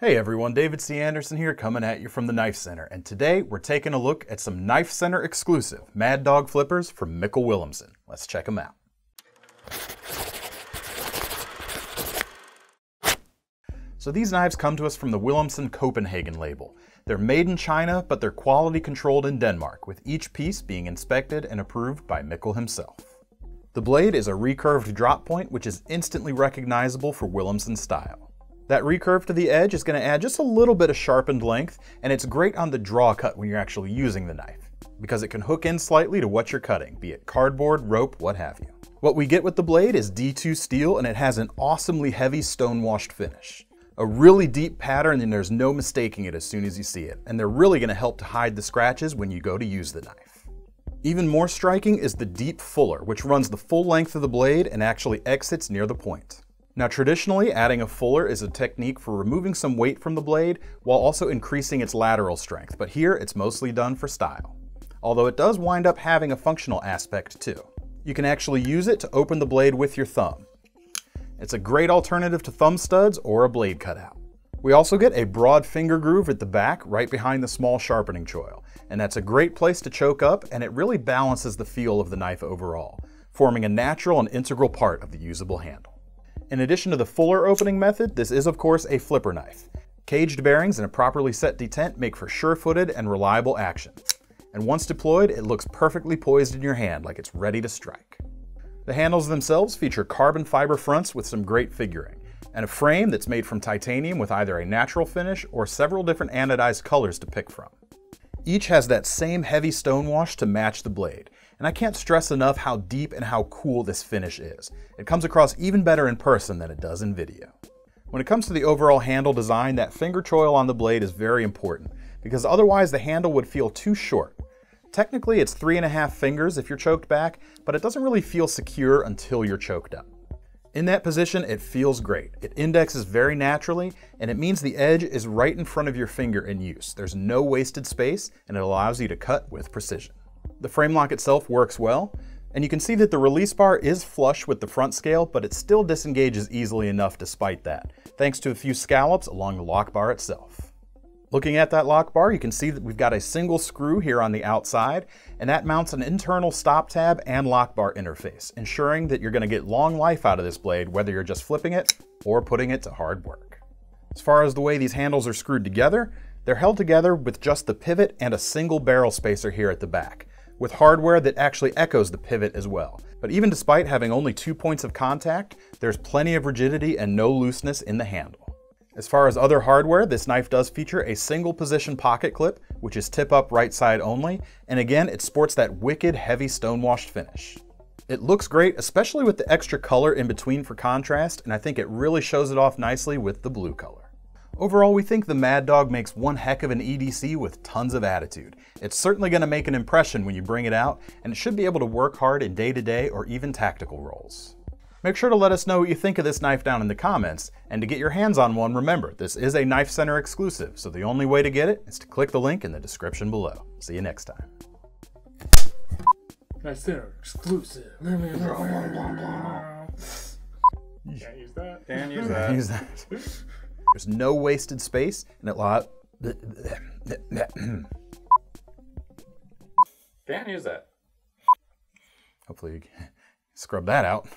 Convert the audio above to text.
Hey everyone, David C. Anderson here coming at you from the Knife Center, and today we're taking a look at some Knife Center exclusive Mad Dog flippers from Mikkel Willumsen. Let's check them out. So these knives come to us from the Willumsen Copenhagen label. They're made in China, but they're quality controlled in Denmark, with each piece being inspected and approved by Mikkel himself. The blade is a recurved drop point, which is instantly recognizable for Willumsen style. That recurve to the edge is going to add just a little bit of sharpened length, and it's great on the draw cut when you're actually using the knife, because it can hook in slightly to what you're cutting, be it cardboard, rope, what have you. What we get with the blade is D2 steel, and it has an awesomely heavy stone-washed finish. A really deep pattern, and there's no mistaking it as soon as you see it, and they're really going to help to hide the scratches when you go to use the knife. Even more striking is the deep fuller, which runs the full length of the blade and actually exits near the point. Now traditionally, adding a fuller is a technique for removing some weight from the blade while also increasing its lateral strength, but here it's mostly done for style. Although it does wind up having a functional aspect too. You can actually use it to open the blade with your thumb. It's a great alternative to thumb studs or a blade cutout. We also get a broad finger groove at the back right behind the small sharpening choil, and that's a great place to choke up and it really balances the feel of the knife overall, forming a natural and integral part of the usable handle. In addition to the fuller opening method, this is of course a flipper knife. Caged bearings and a properly set detent make for sure-footed and reliable action. And once deployed, it looks perfectly poised in your hand like it's ready to strike. The handles themselves feature carbon fiber fronts with some great figuring, and a frame that's made from titanium with either a natural finish or several different anodized colors to pick from. Each has that same heavy stone wash to match the blade, and I can't stress enough how deep and how cool this finish is. It comes across even better in person than it does in video. When it comes to the overall handle design, that finger choil on the blade is very important, because otherwise the handle would feel too short. Technically it's three and a half fingers if you're choked back, but it doesn't really feel secure until you're choked up. In that position, it feels great. It indexes very naturally, and it means the edge is right in front of your finger in use. There's no wasted space, and it allows you to cut with precision. The frame lock itself works well, and you can see that the release bar is flush with the front scale, but it still disengages easily enough despite that, thanks to a few scallops along the lock bar itself. Looking at that lock bar, you can see that we've got a single screw here on the outside, and that mounts an internal stop tab and lock bar interface, ensuring that you're gonna get long life out of this blade, whether you're just flipping it or putting it to hard work. As far as the way these handles are screwed together, they're held together with just the pivot and a single barrel spacer here at the back, with hardware that actually echoes the pivot as well. But even despite having only two points of contact, there's plenty of rigidity and no looseness in the handle. As far as other hardware, this knife does feature a single position pocket clip, which is tip up right side only, and again, it sports that wicked heavy stonewashed finish. It looks great, especially with the extra color in between for contrast, and I think it really shows it off nicely with the blue color. Overall, we think the Mad Dog makes one heck of an EDC with tons of attitude. It's certainly going to make an impression when you bring it out, and it should be able to work hard in day-to-day -day or even tactical roles. Make sure to let us know what you think of this knife down in the comments, and to get your hands on one, remember, this is a Knife Center exclusive, so the only way to get it is to click the link in the description below. See you next time. Knife Center exclusive. Can't use that. Can't use that. Use that. There's no wasted space, and it allows. Can't use that. Hopefully, you can scrub that out.